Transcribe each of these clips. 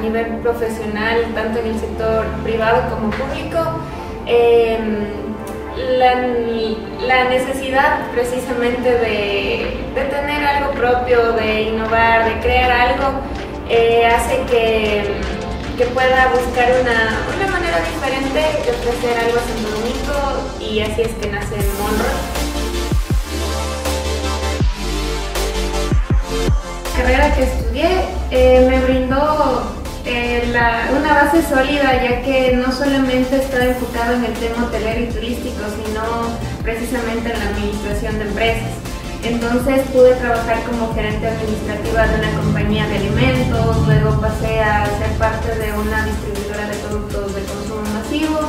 nivel profesional, tanto en el sector privado como público, em, la, necesidad precisamente de, tener algo propio, de innovar, de crear algo, eh, hace que, pueda buscar una, manera diferente de ofrecer algo a y así es que nace Monroe. carrera que estudié eh, una base sólida ya que no solamente estaba enfocado en el tema hotelero y turístico, sino precisamente en la administración de empresas. Entonces pude trabajar como gerente administrativa de una compañía de alimentos, luego pasé a ser parte de una distribuidora de productos de consumo masivo,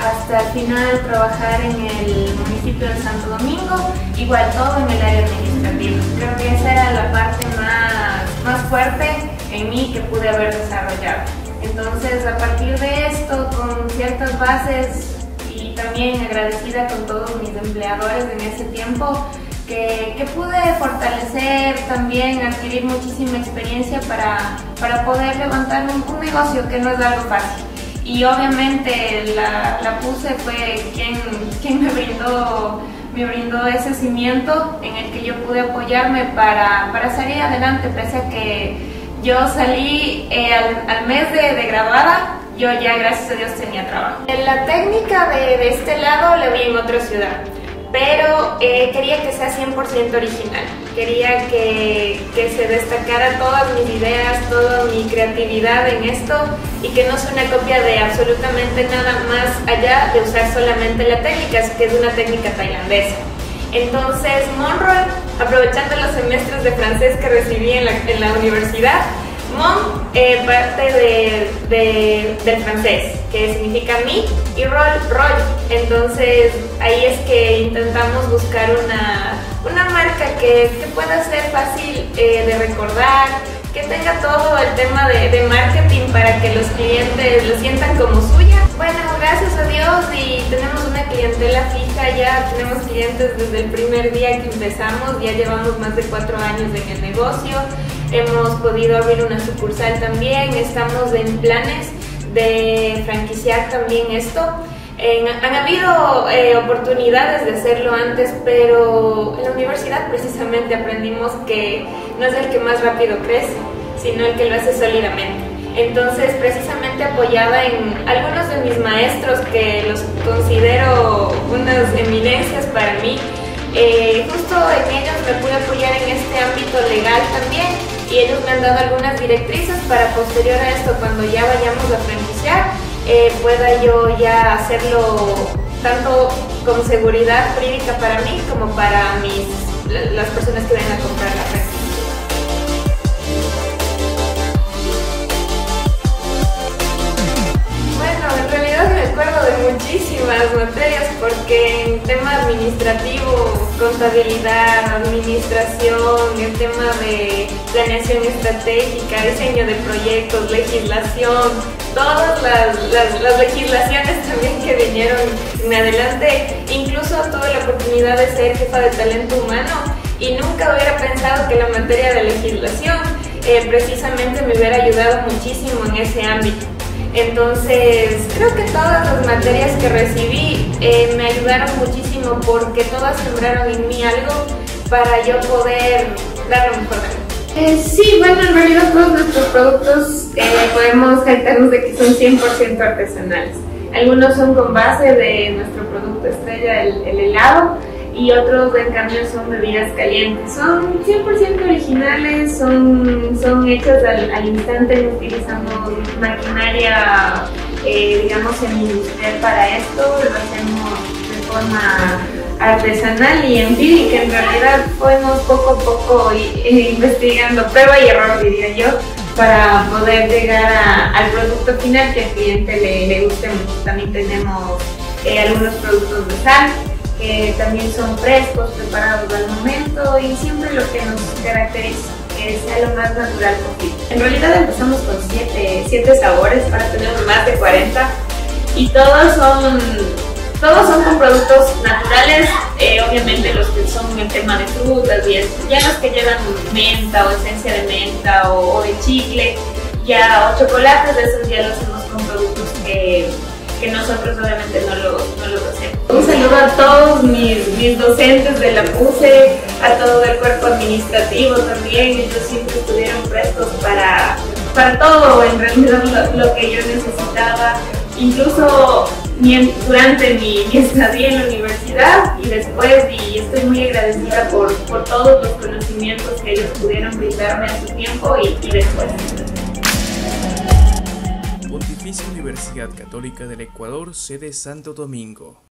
hasta el final trabajar en el municipio de Santo Domingo, igual todo en el área administrativa. Creo que esa era la parte más, más fuerte en mí que pude haber desarrollado. Entonces, a partir de esto, con ciertas bases y también agradecida con todos mis empleadores en ese tiempo, que, que, pude fortalecer también, adquirir muchísima experiencia para, para poder levantar un, negocio que no es algo fácil. Y obviamente la, la puse fue quien, quien me, brindó, me brindó ese cimiento en el que yo pude apoyarme para, para salir adelante, pese a que yo salí eh, al, al, mes de, de, graduada, yo ya gracias a Dios tenía trabajo. La técnica de, de este lado la vi en otra ciudad pero eh, quería que sea 100% original. Quería que, que, se destacara todas mis ideas, toda mi creatividad en esto y que no sea una copia de absolutamente nada más allá de usar solamente la técnica, que es una técnica tailandesa. Entonces, Monroe, aprovechando los semestres de francés que recibí en la, en la universidad, Mon eh, parte de, del francés, que significa mi, y roll, roll. Entonces ahí es que intentamos buscar una, una marca que, que, pueda ser fácil eh, de recordar, que tenga todo el tema de, de, marketing para que los clientes lo sientan como suya. Bueno, gracias a Dios y tenemos una clientela fija, ya tenemos clientes desde el primer día que empezamos, ya llevamos más de cuatro años en el negocio hemos podido abrir una sucursal también, estamos en planes de franquiciar también esto. han habido eh, oportunidades de hacerlo antes, pero en la universidad precisamente aprendimos que no es el que más rápido crece, sino el que lo hace sólidamente. Entonces, precisamente apoyada en algunos de mis maestros que los considero unas eminencias para mí, eh, justo en ellos me pude apoyar en este ámbito legal también y ellos me han dado algunas directrices para posterior a esto, cuando ya vayamos a franquiciar, eh, pueda yo ya hacerlo tanto con seguridad jurídica para mí como para mis, las personas que vengan a comprar la franquicia. En tema administrativo, contabilidad, administración, el tema de planeación estratégica, diseño de proyectos, legislación, todas las, legislaciones también que vinieron en adelante. Incluso tuve la oportunidad de ser jefa de talento humano y nunca hubiera pensado que la materia de legislación eh, precisamente me hubiera ayudado muchísimo en ese ámbito. Entonces, creo que todas las materias que recibí eh, me ayudaron muchísimo porque todas sembraron en mí algo para yo poder dar lo mejor de eh, sí, bueno, en realidad todos nuestros productos eh, podemos jactarnos de que son 100% artesanales. Algunos son con base de nuestro producto estrella, el helado, y otros en cambio son bebidas calientes. Son 100% originales, son, son hechas al, instante, utilizamos maquinaria, eh, digamos, semi-industrial para esto, lo hacemos de forma artesanal y empírica. En realidad fuimos poco a poco investigando, prueba y error, diría yo, para poder llegar al producto final que al cliente le, le guste mucho. También tenemos eh, algunos productos de sal también son frescos, preparados al momento y siempre lo que nos caracteriza que sea lo más natural posible. En realidad empezamos con 7 siete, sabores, para tener más de 40 y todos son, todos son con productos naturales, eh, obviamente los que son el tema de frutas ya los que llevan menta o esencia de menta o, de chicle, ya, o chocolates esos ya los hacemos con productos que, que nosotros obviamente no los, no los hacemos. Un saludo a todos mis, mis docentes de la PUSE, a todo el cuerpo administrativo también, ellos siempre estuvieron prestos para, para todo, en realidad lo, lo que yo necesitaba, incluso durante mi, estadía en la universidad y después, y estoy muy agradecida por, por todos los conocimientos que ellos pudieron brindarme a su tiempo y después. Pontificia Universidad Católica del Ecuador, sede Santo Domingo.